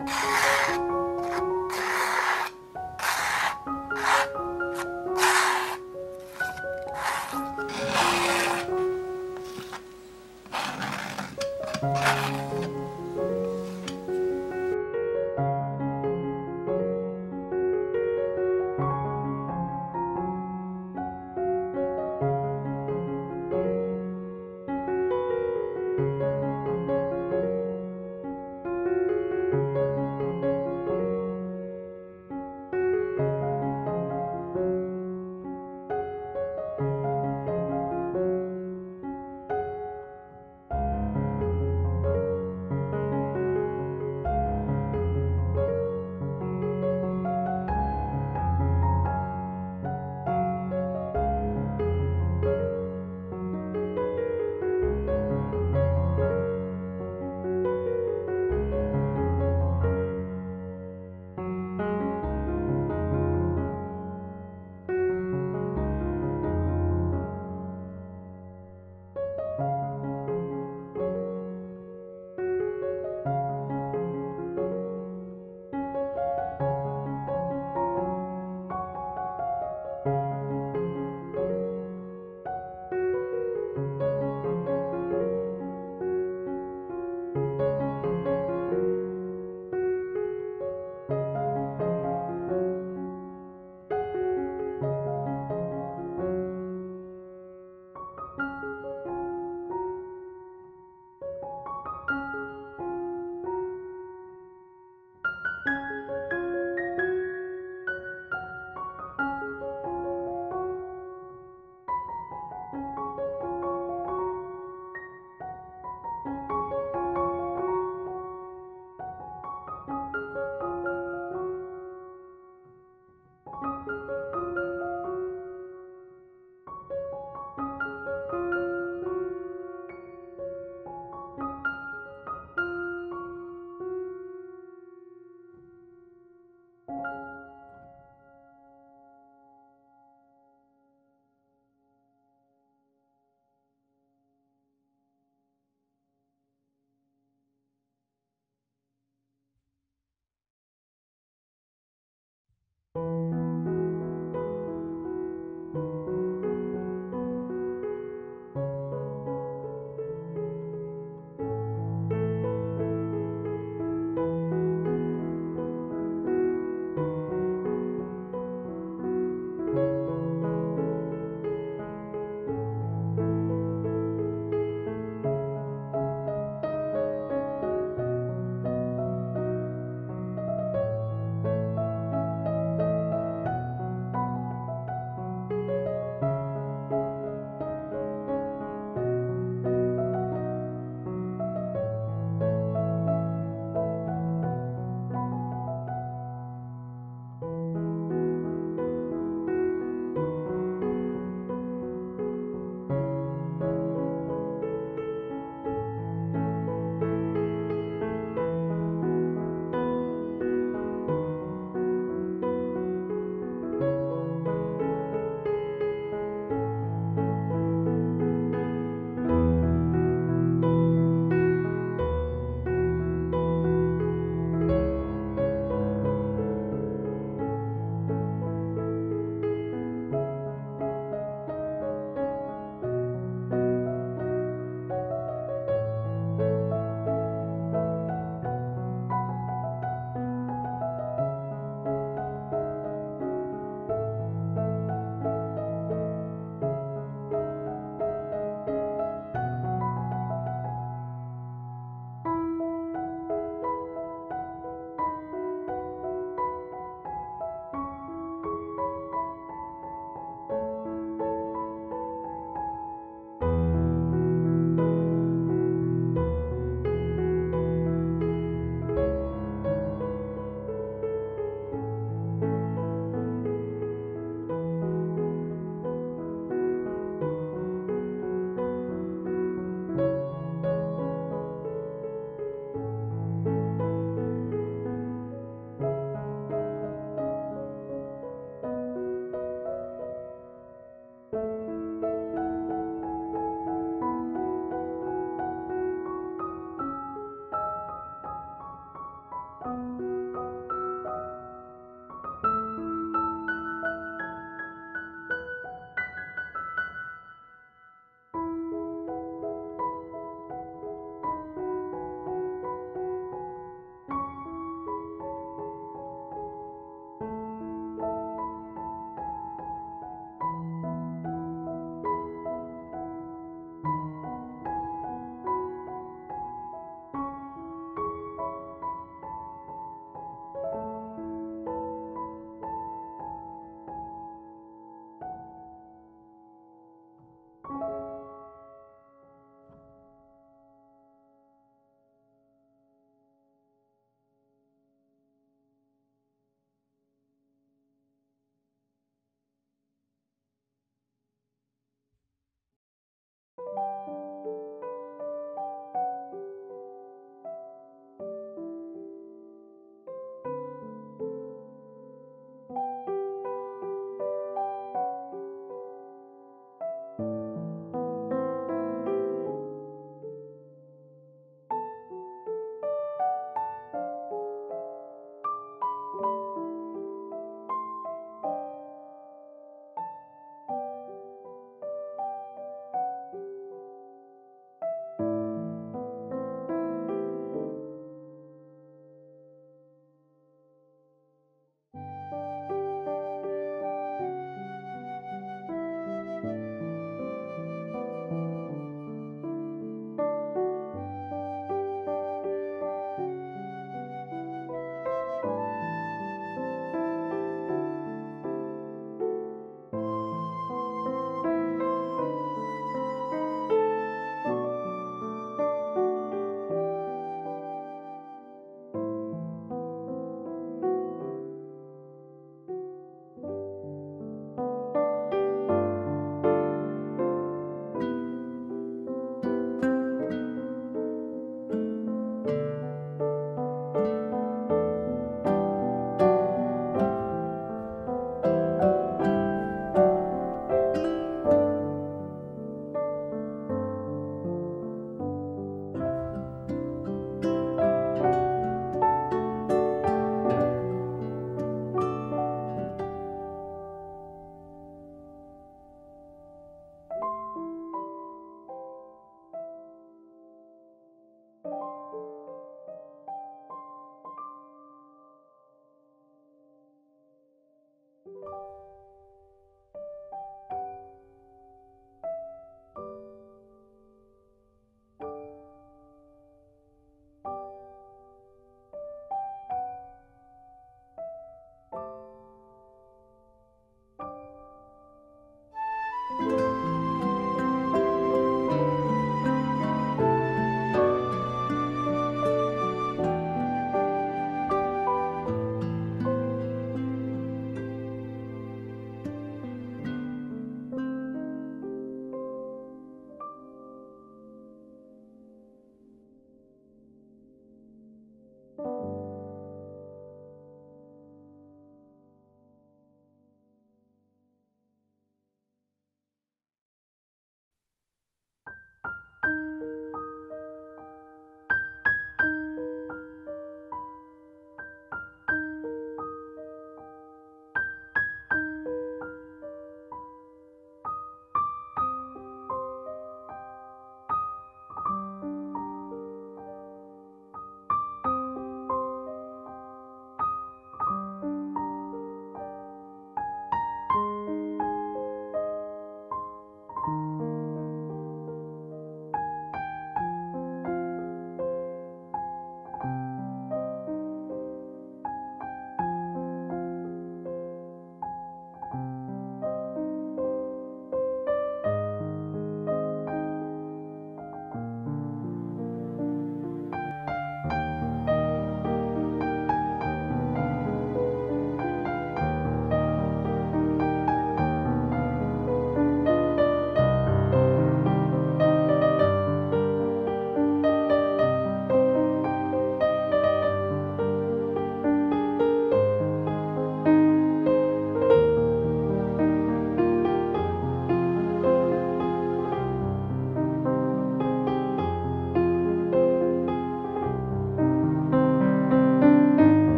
フフフ。